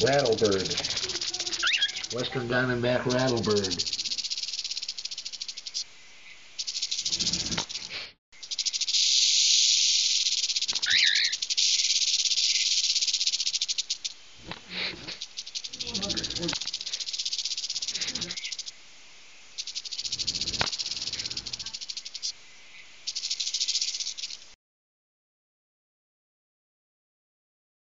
rattlebird, western diamondback rattlebird.